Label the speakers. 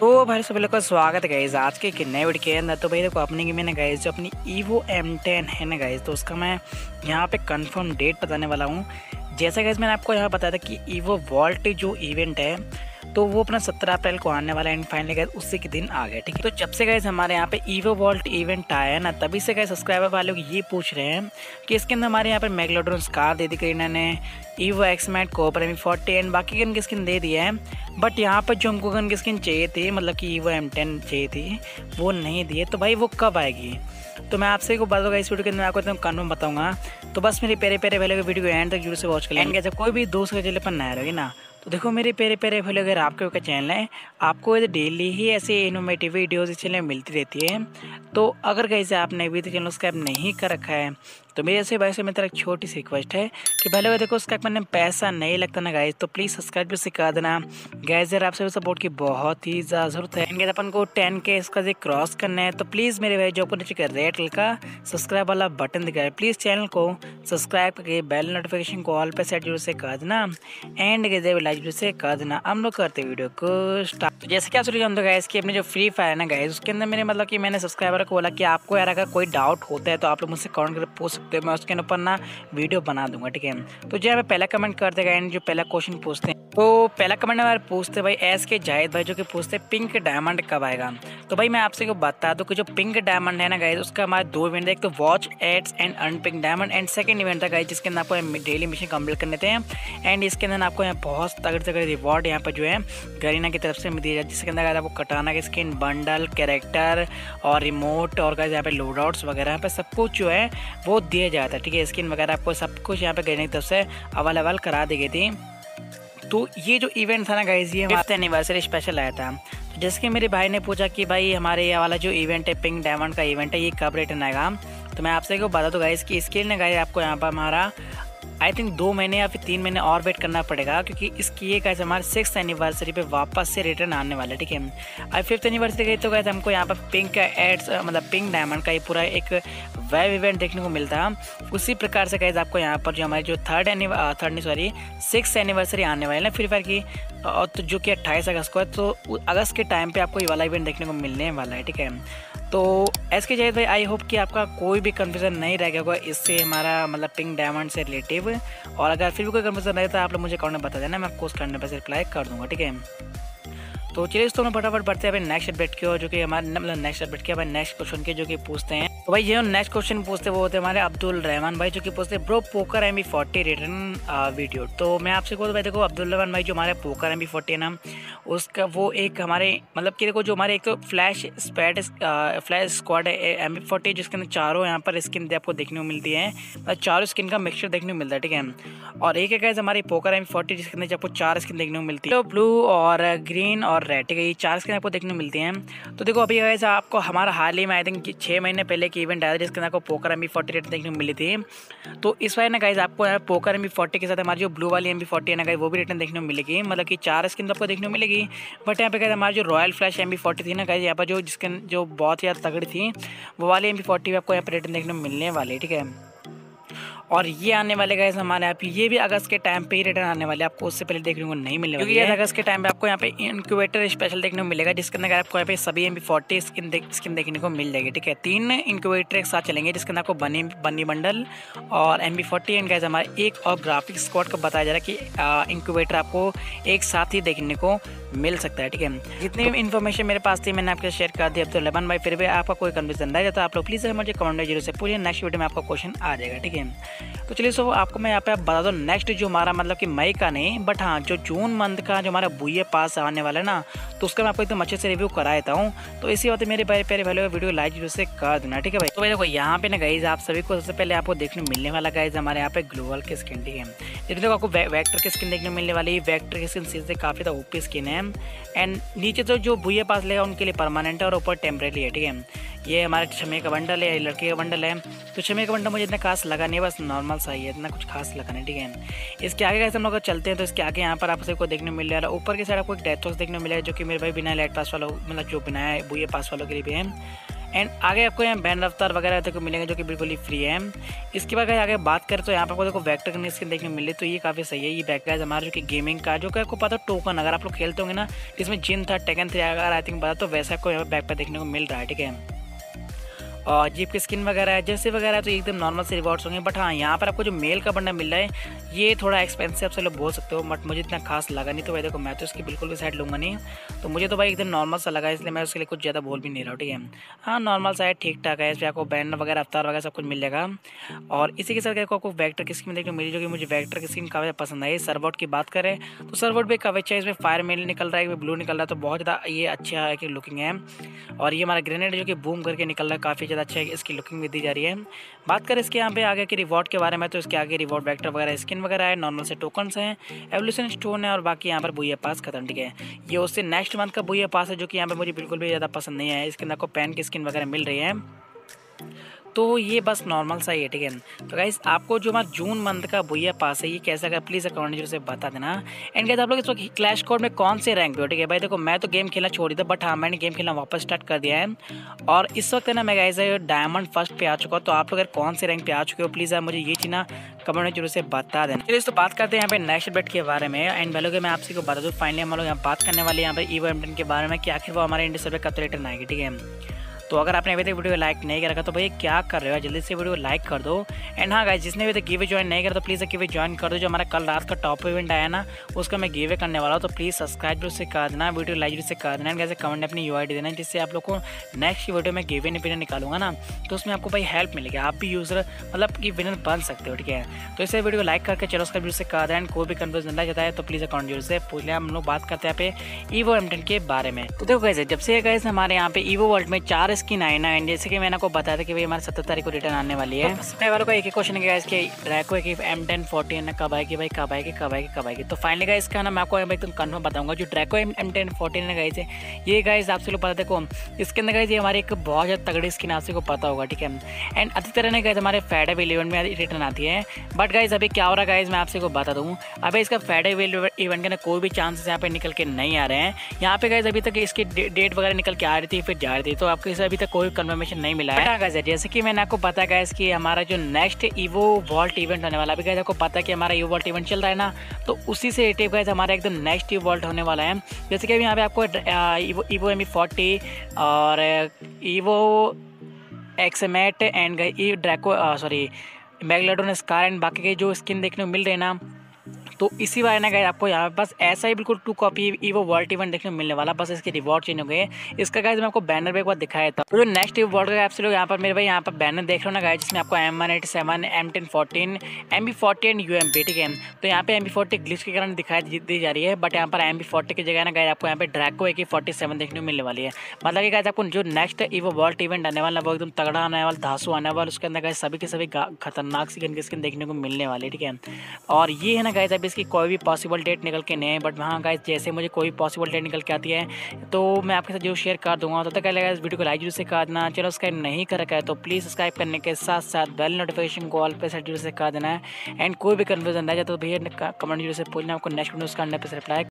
Speaker 1: तो भाई सब लोग का स्वागत है गाइज़ आज के एक नए वीडियो के अंदर तो भाई देखो, अपनी मैंने गाइज़ जो अपनी ईवो एम टेन है ना गाइज़ तो उसका मैं यहाँ पे कंफर्म डेट बताने वाला हूँ। जैसा गाइज़ मैंने आपको यहाँ बताया था कि ईवो वॉल्ट जो इवेंट है तो वो अपना सत्रह अप्रैल को आने वाला एंड फाइनली गए उसी के दिन आ गया ठीक है? तो जब से गए हमारे यहाँ पे ईवो वॉल्ट इवेंट आया है ना, तभी से गए सब्सक्राइबर वाले लोग ये पूछ रहे हैं कि इसके अंदर हमारे यहाँ पे मैगलोड्रोन कार दे दी करीना ने ईवो एक्स मैट कोपर एम फोर्टी एंड बाकी गन की स्किन दे दी है बट यहाँ पर जो हमको गन की स्किन चाहिए थी मतलब कि ईवो एम टेन चाहिए थी, वो नहीं दिए तो भाई वो कब आएगी? तो मैं आपसे को बता दूँगा इस वीडियो के अंदर आपको एकदम कन्फर्म बताऊँगा तो बस मेरे पेरे पेरे पहले वीडियो एंड तक ज़रूर से वॉच कर लेंगे जब कोई भी दोस्त के चले पर नया रहेगी ना तो देखो मेरे प्यारे प्यारे भले अगर आपके का चैनल है, आपको डेली ही ऐसे इनोवेटिव वीडियोज़ इस चैनल मिलती रहती है। तो अगर कहीं से आपने अभी तक चैनल सब्सक्राइब नहीं कर रखा है तो मेरे से भाई से मेरी तरह छोटी सी रिक्वेस्ट है कि पहले देखो, उसका मैंने पैसा नहीं लगता ना गाइज़ तो प्लीज़ सब्सक्राइब भी सिखा देना। गैस यार, आपसे सपोर्ट की बहुत ही ज़्यादा ज़रूरत है। इनके अपन को टेन के इसका जो क्रॉस करना है तो प्लीज़ मेरे भाई जो ऊपर नीचे रेड कलर का सब्सक्राइब वाला बटन दिखा है प्लीज़ चैनल को सब्सक्राइब करके बेल नोटिफिकेशन को ऑल पे सेट ज़रूर से कर देना। एंड गए लाइक ज़रूर से कर देना। हम लोग करते वीडियो को स्टार्ट तो जैसे क्या सुनिए हम तो गैस की अपने जो फ्री फायर है ना गैस उसके अंदर मेरे मतलब कि मैंने सब्सक्राइबर को बोला कि आपको यार अगर कोई डाउट होता है तो आप लोग मुझसे कमेंट कर पूछ सकते हो, मैं उसके ऊपर ना वीडियो बना दूँगा, ठीक है? तो जो हमें पहला कमेंट करते गए जो पहला क्वेश्चन पूछते हैं। तो पहला कमेंट हमारे पूछते भाई एस के जाहिद भाई, जो कि पूछते पिंक डायमंड कब आएगा? तो भाई, मैं आपसे को बता दूँ कि जो पिंक डायमंड है ना गाइज़ उसका हमारे दो इवेंट है। एक तो watch ads and earn pink diamond and second event था गाइज़ जिसके अंदर आपको डेली मिशन कंप्लीट करने थे। एंड इसके अंदर आपको यहाँ बहुत तगड़े तगड़े रिवॉर्ड यहाँ पर जो है गरीना की तरफ़ से दिया जाए जिसके अंदर आपको कटाना की स्किन बंडल कैरेक्टर और रिमोट और गाइज़ यहाँ पे लोड आउट्स वगैरह, यहाँ पे सब कुछ जो है, वो दिया जाता है। ठीक है स्किन वगैरह आपको सब कुछ यहाँ पर गरीना की तरफ़ से अवेलेबल करा दी गई थी। तो ये जो इवेंट था ना गाइज़ ये फिफ्थ एनिवर्सरी स्पेशल आया था। जैसे कि मेरे भाई ने पूछा कि भाई हमारे ये वाला जो इवेंट है पिंक डायमंड का इवेंट है ये कब रिटर्न आएगा? तो मैं आपसे को बता दूँ गाइज़ कि इसके लिए ना गाइज़ आपको यहाँ पर हमारा आई थिंक दो महीने या फिर तीन महीने और वेट करना पड़ेगा, क्योंकि इसकी ये कैसे हमारे सिक्स एनिवर्सरी पे वापस से रिटर्न आने वाला है ठीक है? अब फिफ्थ एनिवर्सरी गई तो कैसे हमको यहाँ पर पिंक का एड्स मतलब पिंक डायमंड का ये पूरा एक वेब इवेंट देखने को मिलता। है उसी प्रकार से कैसे आपको यहाँ पर जो हमारी जो थर्ड थर्ड नहीं सॉरी सिक्स एनिवर्सरी आने वाली है फ्री फायर की और तो जो कि अट्ठाईस अगस्त को है तो अगस्त के टाइम पे आपको ये वाला इवेंट देखने को मिलने वाला है, ठीक है? तो एस के जाहिद भाई आई होप कि आपका कोई भी कन्फ्यूज़न नहीं रह गया होगा। इससे हमारा मतलब पिंक डायमंड से रिलेटिव और अगर फिर भी कोई कन्फ्यूज़न रहे तो आप लोग मुझे कमेंट बता देना। मैं आपको उस करने पर रिप्लाई कर दूँगा, ठीक है? तो चलिए दोस्तों फटाफट बढ़ते हैं अपने नेक्स्ट अपडेट की और जो कि हमारे मतलब नेक्स्ट अपडेट के नेक्स्ट क्वेश्चन के, जो कि पूछते हैं। तो भाई, ये नेक्स्ट क्वेश्चन पूछते वो होते हमारे अब्दुल रहमान भाई, जो कि पूछते bro poker M P forty return video तो मैं आपसे कहूँ भाई, देखो, अब्दुल रहमान भाई, जो हमारे पोकर एम बी फोर्टी है ना, उसका वो एक हमारे मतलब कि देखो, जो हमारे एक फ्लैश स्पैड फ्लैश स्क्वाड है एम बी फोर्टी जिसके अंदर चारों यहाँ पर स्किन आपको देखने को मिलती है मतलब चारों स्किन का मिक्सचर देखने को मिलता है, ठीक है? और एक है हमारी पोकर एम बी फोर्टी जिसके अंदर आपको चार स्किन देखने को मिलती है ब्लू और ग्रीन और रेड ठीक है? ये चार स्किन आपको देखने को मिलती हैं। तो देखो, अभी आपको हमारा हाल ही में आई थिंक छः महीने पहले की इवेंट आया था जिसके अंदर आपको poker M P forty rate देखने को मिली थी। तो इस बार ना गाइज़ आपको पोकर एम बी फोर्टी के साथ हमारी जो ब्लू वाली एम बी फोर्टी है ना गाइज़ वो भी रिटर्न देखने को मिलेगी। मतलब कि चार स्किन तो आपको देखने को मिलेगी। बट यहाँ पे गाइज़ हमारी जो royal flash M P forty थी ना गाइज़ यहाँ पर जो जिसके जो बहुत ही ज़्यादा तगड़ी थी, वो वाली एम बी फोर्टी आपको यहाँ पर रिटर्न देखने को मिलने वाली है ठीक है? और ये आने वाले गए हमारे यहाँ पे ये भी अगस्त के टाइम पे ही रिटर्न आने वाले आपको उससे पहले देखने को नहीं मिलेगा क्योंकि अगस्त के टाइम पे आपको यहाँ पे इंक्यूबेटर स्पेशल देखने को मिलेगा जिसके अंदर आपको यहाँ पे सभी एम फोर्टी स्किन स्किन देखने को मिल जाएगी ठीक है? तीन इंक्यूबेटर एक साथ चलेंगे जिसके अंदर आपको बनी बनी बंडल और M P forty and gas हमारे एक और ग्राफिक स्कॉट को बताया जा रहा है कि इंक्यूबेटर आपको एक साथ ही देखने को मिल सकता है, ठीक है? जितनी भी इन्फॉर्मेशन मेरे पास थी, मैंने आपके शेयर कर दी, अब तो लेवन भाई, फिर भी आपका कोई कन्फ्यूज़न रह जाता है आप लोग प्लीज़ मुझे कमेंट में ज़रूर से पूछिए। नेक्स्ट वीडियो में आपका क्वेश्चन आ जाएगा, ठीक है? तो चलिए, सो आपको मैं यहाँ पे बता दूँ नेक्स्ट जो हमारा मतलब कि मई का नहीं बट हाँ जो जून मंथ का जो हमारा बुए पास आने वाला है ना तो उसका मैं आपको एकदम अच्छे से रिव्यू करा देता हूँ। तो इसी बात मेरे पहले पहले वाले वीडियो लाइक ज़रूर से कर देना, ठीक है भाई? तो भाई देखो, यहाँ पे ना गाइज़ आप सभी को सबसे पहले आपको देखने मिलने वाला गाइज़ हमारे यहाँ पे ग्लोबल की स्किन ठीक है? इसमें देखो, आपको वैक्टर की स्किन देखने मिलने वाली वैक्टर की स्किन सीधे काफ़ी ज़्यादा ओपी स्किन है। एंड नीचे तो जो भूये पास लेगा, उनके लिए परमानेंट है और ऊपर टेम्परेरी है, ठीक है? ये हमारे छमे का बंडल है लड़के का बंडल है। तो छमे का बंडल मुझे इतना खास लगा नहीं, बस नॉर्मल सा ही है, इतना कुछ खास लगा नहीं, ठीक है। इसके आगे कैसे हम लोग चलते हैं तो इसके आगे यहाँ पर आप सबको देखने मिल रहा है ऊपर की साइड आपको एक डेथ बॉक्स देखने मिला है, जो कि मेरे भाई बिना लाइट पास वालों मतलब जो बिना है भूये पास वालों के लिए भी है। एंड आगे आपको यहाँ बैन रफ्तार वगैरह देखो मिलेंगे, जो कि बिल्कुल ही फ्री है। इसके बाद आगे बात करें तो यहाँ पर आपको देखो वैक्टर करने स्किन देखने मिले तो ये काफ़ी सही है। ये बैक हमारा जो कि गेमिंग का, जो कि आपको पता टोकन अगर आप लोग खेलते होंगे ना इसमें जिन था टेकन थ्री अगर आई थिंक पता तो वैसा आपको यहाँ पर बैक पर देखने को मिल रहा है, ठीक है। और जीप की स्किन वगैरह है, जैसे वगैरह तो एकदम नॉर्मल से रिवॉर्ड्स होंगे बट हाँ यहाँ पर आपको जो मेल का बंडल मिल रहा है, ये थोड़ा एक्सपेंसिव आप लोग बोल सकते हो बट मुझे इतना खास लगा नहीं तो भाई देखो, मैं तो इसकी बिल्कुल भी साइड लूँगा नहीं तो मुझे तो भाई एकदम नॉर्मल सा लगा, इसलिए मैं उसके लिए कुछ ज़्यादा बोल भी नहीं रहा हूँ ठीक है? हाँ नॉर्मल सा है ठीक ठाक है, इस पर आपको बैन वगैरह अवतार वगैरह सब कुछ मिल जाएगा। और इसी के साथ आपको वैक्टर की स्किन देखने मिली जो कि मुझे वैक्टर की स्किन काफ़ी पसंद आई सर्वोट की बात करें तो सर्वोट भी काफ़ी अच्छा है, इसमें फायर मेल निकल रहा है ब्लू निकल रहा है तो बहुत ज़्यादा ये अच्छा है कि लुकिंग है। और ये हमारा ग्रेनेड जो कि बूम करके निकल रहा है, काफ़ी ज़्यादा अच्छा इसकी लुकिंग भी दी जा रही है। बात करें इसके यहाँ पे आगे के रिवॉर्ड के बारे में तो इसके आगे रिवॉर्ड वैक्टर वगैरह स्किन वगैरह है नॉर्मल से टोकन्स हैं एवोल्यूशन स्टोन है और बाकी यहाँ पर बुया पास खत्म, ठीक है। ये उससे नेक्स्ट मंथ का बुया पास है, जो कि यहाँ पर मुझे बिल्कुल भी ज़्यादा पसंद नहीं है। इसके अंदर आपको पेन की स्किन वगैरह मिल रही है। तो ये बस नॉर्मल सा ही है, ठीक है? तो गाइस आपको जो हमारा जून मंथ का भैया पास है, ये कैसा का प्लीज़ अकाउंट जो से बता देना। एंड कहते आप लोग इस वक्त क्लैश कोड में कौन से रैंक पे हो, ठीक है? भाई, देखो, मैं तो गेम खेलना छोड़ दिया बट हाँ मैंने गेम खेलना वापस स्टार्ट कर दिया है। और इस वक्त ना, मैं गाइस डायमंड फ़र्स्ट पे आ चुका हूँ तो आप लोग अगर कौन से रैंक पे आ चुके हो प्लीज़ आप मुझे ये चीज़ ना कमेंट में ज़रूर से बता देना। चलिए तो बात करते हैं यहाँ पे नेक्स्ट बेट के बारे में। एंड के मैं आपसे को बता दूँ फाइनली हम लोग यहाँ बात करने वाले यहाँ पे ईवो एम के बारे में कि आखिर वो हमारे इंडिया सर्वे कब रिटर्न आएगी, ठीक है? तो अगर आपने अभी तक वीडियो लाइक नहीं कर तो भैया क्या कर रहे हो जल्दी से वीडियो लाइक कर दो। एंड हाँ गाइस जिसने अभी तक गिवे ज्वाइन नहीं करा तो प्लीज़ गिवे ज्वाइन कर दो। जो हमारा कल रात का टॉप इवेंट आया ना, उसका मैं गिवे करने वाला हूँ तो प्लीज़ सब्सक्राइब से कर देना, वीडियो लाइक से कर देना। कैसे कमेंट अपनी यूआईडी देना, जिससे आप लोग को नेक्स्ट वीडियो में गिवे नहीं निकालूँगा ना तो उसमें आपको भाई हेल्प मिलेगी। आप भी यूज़र मतलब कि विनर बन सकते हो, ठीक है? तो इसे वीडियो लाइक करके चलो, उसका वीडियो से कर दें कोई भी कन्फ्यूज़ नहीं जाता है तो प्लीज़ अकाउंट ज़रूर से पूछ लिया हम लोग बात करते हैं यहाँ पे ईवो एम के बारे में। तो देखो कैसे जब से कैसे हमारे यहाँ पे ईवो वर्ल्ड में चार स्किन आए ना एंड जैसे कि मैंने आपको बताया था कि भाई हमारे सत्तर तारीख को रिटर्न आने वाली है। तो सबसे वालों का एक ही क्वेश्चन है कि ड्रैको एक एम टेन फोर्टीन कब आएगी भाई, कब आएगी कब आएगी कब आएगी? तो फाइनली गाइस का ना मैं आपको एकदम कन्फर्म बताऊँगा, जो ड्रैको एम टेन फोर्टीन है थे ये गाइस आपसे लोग पता देखो, इसके अंदर गई हमारी एक बहुत ज़्यादा तगड़ी स्किन आपसे को पता होगा, ठीक है? एंड अच्छी तरह ने गए हमारे फेडअप इलेवन में रिटर्न आती है। बट गाइज़ अभी क्या हो रहा है गाइज़ मैं आपसे को बता दूँ, अभी इसका फेडअप इवेंट के ना कोई भी चांसेस यहाँ पे निकल के नहीं आ रहे हैं। यहाँ पे गाइज़ अभी तक इसकी डेट वगैरह निकल के आ रही थी, फिर जा रही थी तो आपको इसे अभी तक कोई कन्फर्मेशन नहीं मिला है। गाइस जैसे कि मैंने आपको पता है कि हमारा जो नेक्स्ट ईवो वॉल्ट इवेंट होने वाला, अभी गाइस आपको पता है कि हमारा ईवो वॉल्ट इवेंट चल रहा है ना तो उसी से रिलेटिव गाइस हमारा एकदम नेक्स्ट ईवो वॉल्ट होने वाला है। जैसे कि अभी यहाँ पे आपको ईवो एम फोर्टी और Evo XM eight and uh Draco sorry Megalodon scar and बाकी के जो स्किन देखने को मिल रहे हैं ना तो इसी बारे में आपको यहाँ पे बस ऐसा ही बिल्कुल to copy Evo world event देखने को मिलने वाला, बस इसके रिवॉर्ड चेंज हो गए। इसका गाइज़ मैं आपको बैनर भी एक बार दिखाया था। तो जो नेक्स्ट ईवो वर्ल्ड का लोग यहाँ पर मेरे भाई, यहाँ पर बैनर देख रहे हो ना गाइज़ जिसमें आपको M one eight seven M ten fourteen M P forty and U M P ठीक है? तो यहाँ पे एम बी फोर्टी ग्लिच के कारण दिखाई दी जा रही है बट यहाँ पर एम बी फोर्टी की जगह ना गाइज़ आपको यहाँ पे ड्रैको ए फोर्टी सेवन देखने को मिलने वाली है। मतलब कि गाइज़ आपको जो नेक्स्ट ईवो वर्ल्ड इवेंट आने वाला, वो एकदम तगड़ा आने वाला, धासु आने वाला, उसके अंदर गाइज़ सभी के सभी खतरनाक सी गन की स्किन देखने को मिलने वाली है ठीक है? और ये है ना गाइज़ अब इसकी कोई भी पॉसिबल डेट निकल के नहीं है बट वहाँ गाइज़ जैसे मुझे कोई पॉसिबल डेट निकल के आती है तो मैं आपके साथ जो शेयर कर दूँगा। तो तक लगा इस वीडियो को लाइक ज़रूर से कर देना। चलो सब्सक्राइब नहीं कर रखा है तो प्लीज़ सब्सक्राइब करने के साथ साथ बेल नोटिफिकेशन को ऑल पे सेट ज़रूर से कर देना। है एंड कोई भी कन्फ्यूज़न रह जाए तो भैया कमेंट ज़रूर से पूछना। आपको नेक्स्ट वीडियो उसका रिप्लाई